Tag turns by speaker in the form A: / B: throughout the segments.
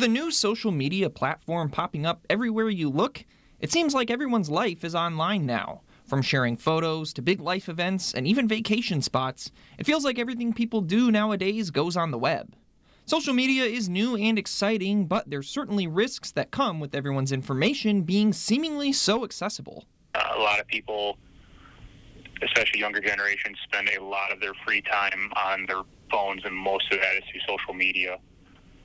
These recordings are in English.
A: With a new social media platform popping up everywhere you look, it seems like everyone's life is online now. From sharing photos to big life events and even vacation spots, it feels like everything people do nowadays goes on the web. Social media is new and exciting, but there's certainly risks that come with everyone's information being seemingly so accessible.
B: A lot of people, especially younger generations, spend a lot of their free time on their phones, and most of that is through social media.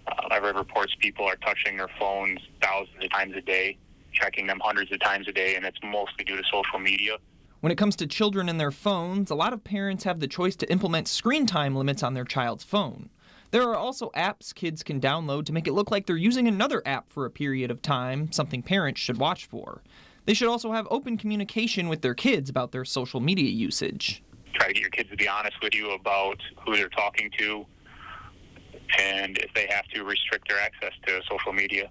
B: Uh, I've read reports people are touching their phones thousands of times a day, checking them hundreds of times a day, and it's mostly due to social media.
A: When it comes to children and their phones, a lot of parents have the choice to implement screen time limits on their child's phone. There are also apps kids can download to make it look like they're using another app for a period of time, something parents should watch for. They should also have open communication with their kids about their social media usage.
B: Try to get your kids to be honest with you about who they're talking to, and if they have to, restrict their access to social media.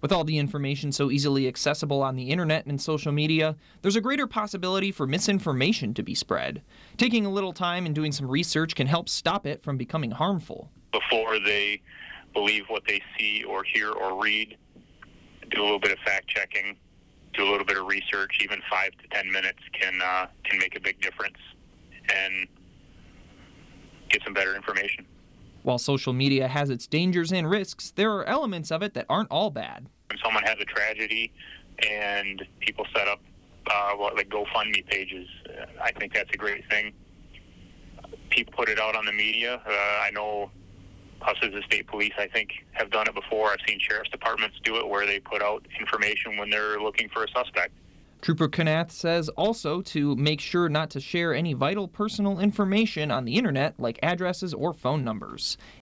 A: With all the information so easily accessible on the internet and social media, there's a greater possibility for misinformation to be spread. Taking a little time and doing some research can help stop it from becoming harmful.
B: Before they believe what they see or hear or read, do a little bit of fact checking, do a little bit of research. Even five to ten minutes can uh, can make a big difference, and get some better information.
A: While social media has its dangers and risks, there are elements of it that aren't all bad.
B: When someone has a tragedy and people set up uh, what, like GoFundMe pages, uh, I think that's a great thing. People put it out on the media. Uh, I know us as the state police, I think, have done it before. I've seen sheriff's departments do it where they put out information when they're looking for a suspect.
A: Trooper Knath says also to make sure not to share any vital personal information on the internet like addresses or phone numbers.